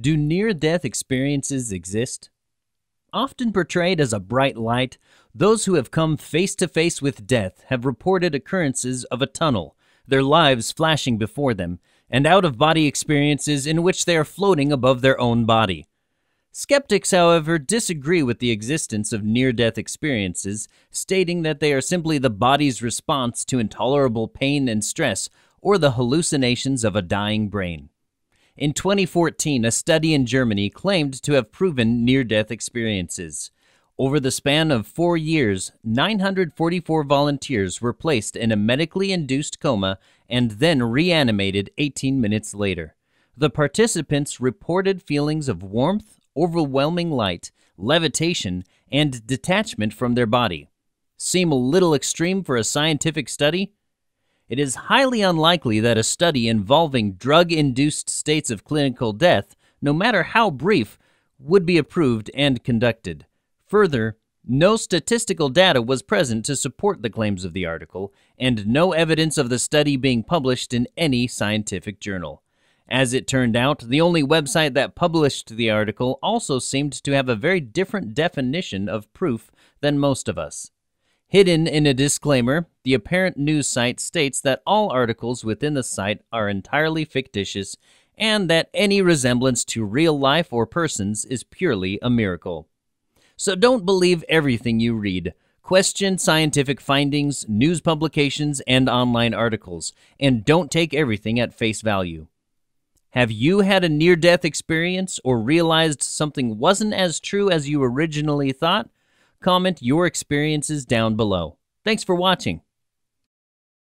Do near death experiences exist? Often portrayed as a bright light, those who have come face to face with death have reported occurrences of a tunnel, their lives flashing before them, and out of body experiences in which they are floating above their own body. Skeptics, however, disagree with the existence of near death experiences, stating that they are simply the body's response to intolerable pain and stress or the hallucinations of a dying brain. In 2014, a study in Germany claimed to have proven near death experiences. Over the span of four years, 944 volunteers were placed in a medically induced coma and then reanimated 18 minutes later. The participants reported feelings of warmth, overwhelming light, levitation, and detachment from their body. Seem a little extreme for a scientific study? It is highly unlikely that a study involving drug induced states of clinical death, no matter how brief, would be approved and conducted. Further, no statistical data was present to support the claims of the article, and no evidence of the study being published in any scientific journal. As it turned out, the only website that published the article also seemed to have a very different definition of proof than most of us. Hidden in a disclaimer, the apparent news site states that all articles within the site are entirely fictitious and that any resemblance to real life or persons is purely a miracle. So don't believe everything you read. Question scientific findings, news publications, and online articles, and don't take everything at face value. Have you had a near death experience or realized something wasn't as true as you originally thought? Comment your experiences down below. Thanks for watching.